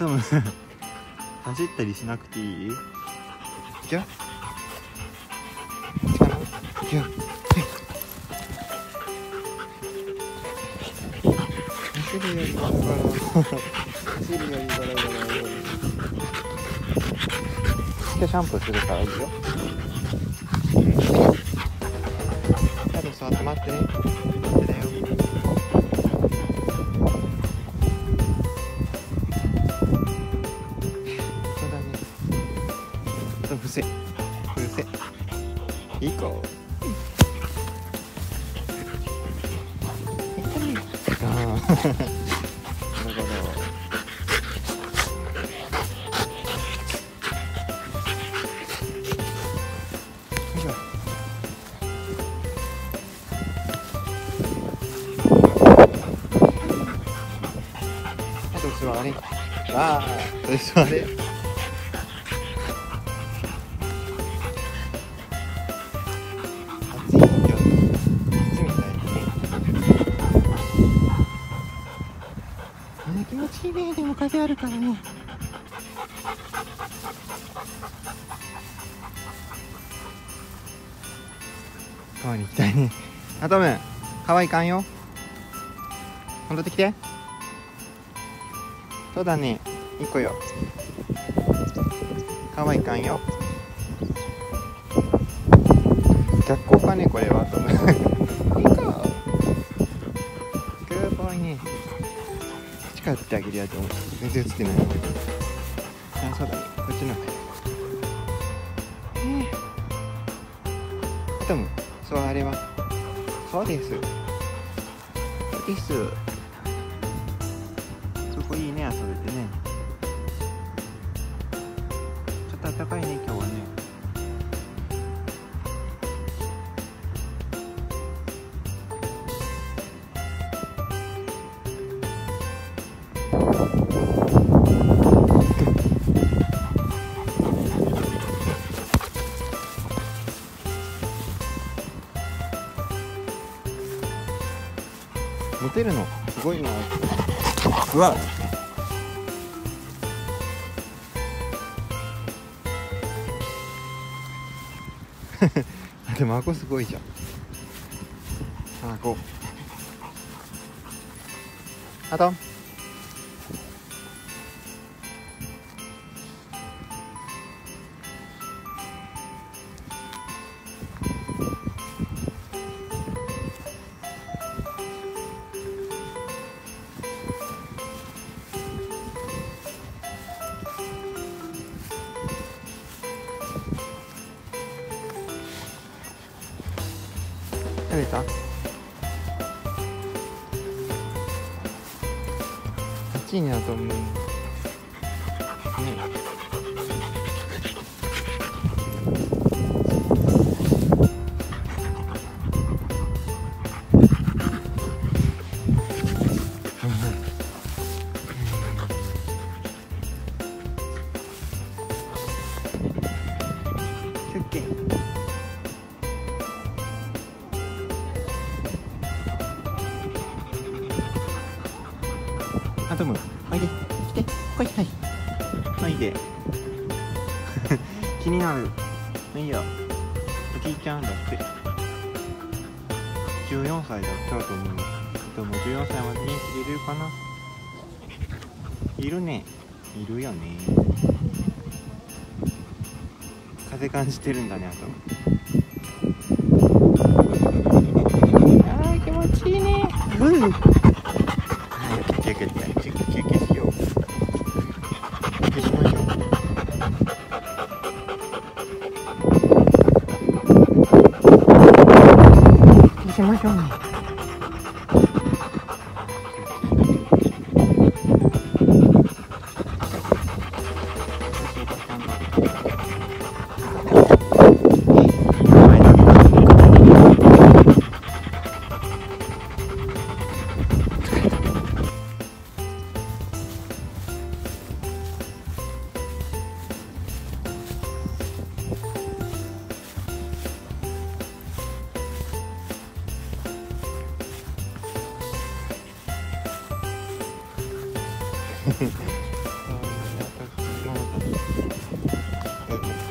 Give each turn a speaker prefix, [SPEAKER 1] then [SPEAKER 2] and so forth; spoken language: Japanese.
[SPEAKER 1] トム走ったりしなくていい？いくよこっちかない。くよ走るよりゴロゴロ走るよりゴロゴロ今日シャンプーするからいいよ。多分座って待ってね。待ってだよあと伏せ伏せいい子ああなるほど。よい。しょあれああそれ座れねね気持ちいいねでも風あるからね。川に行きたいね。アトム川行かんよ。戻ってきて。そうだね。行こよ。川行かんよ。逆光かねこれは。と思近寄ってあげるやと思う全然映ってない。あそうだねこっちの。方ええトムそうあれは。そうです。そうです。そこいいね遊べてね。ちょっと暖かいね今日。モテるのすごいな。うわ。でも顎すごいじゃん。顎あとれた。8位になと思う。あともおいで来て来いはい。おいで。気になる。いいよおじいちゃんだって。14歳だ。ったと思うでも14歳まで元気でいるかな。いるね。いるよね。風感じてるんだねあと。あー気持ちいいね。うん什么兄弟ちょっと待って。